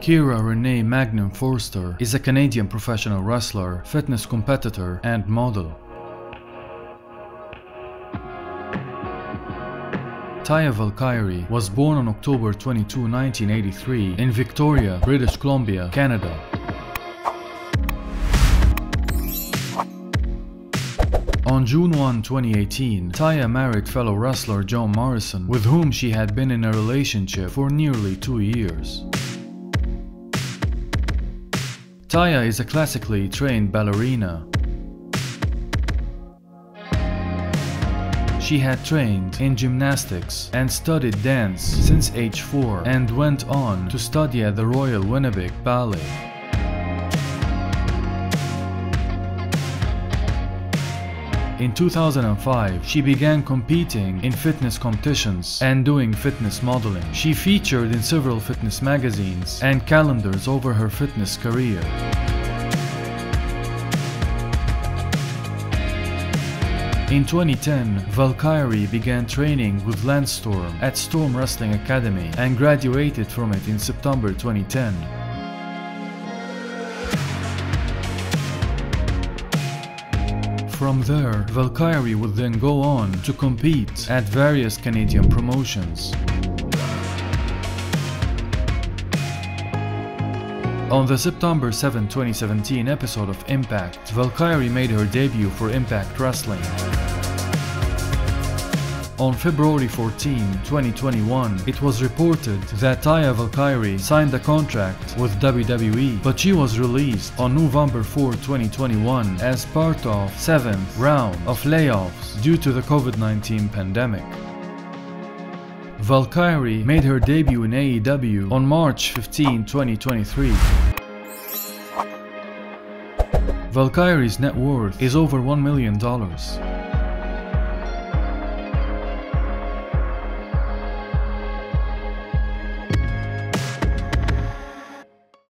Kira Renee Magnum Forster is a Canadian professional wrestler, fitness competitor, and model. Taya Valkyrie was born on October 22, 1983 in Victoria, British Columbia, Canada. On June 1, 2018, Taya married fellow wrestler John Morrison, with whom she had been in a relationship for nearly two years. Taya is a classically trained ballerina. She had trained in gymnastics and studied dance since age 4 and went on to study at the Royal Winnipeg Ballet. In 2005, she began competing in fitness competitions and doing fitness modeling. She featured in several fitness magazines and calendars over her fitness career. In 2010, Valkyrie began training with Lance Storm at Storm Wrestling Academy and graduated from it in September 2010. From there, Valkyrie would then go on to compete at various Canadian promotions. On the September 7, 2017 episode of Impact, Valkyrie made her debut for Impact Wrestling. On February 14, 2021, it was reported that Taya Valkyrie signed a contract with WWE, but she was released on November 4, 2021 as part of 7th round of layoffs due to the COVID-19 pandemic. Valkyrie made her debut in AEW on March 15, 2023. Valkyrie's net worth is over $1 million.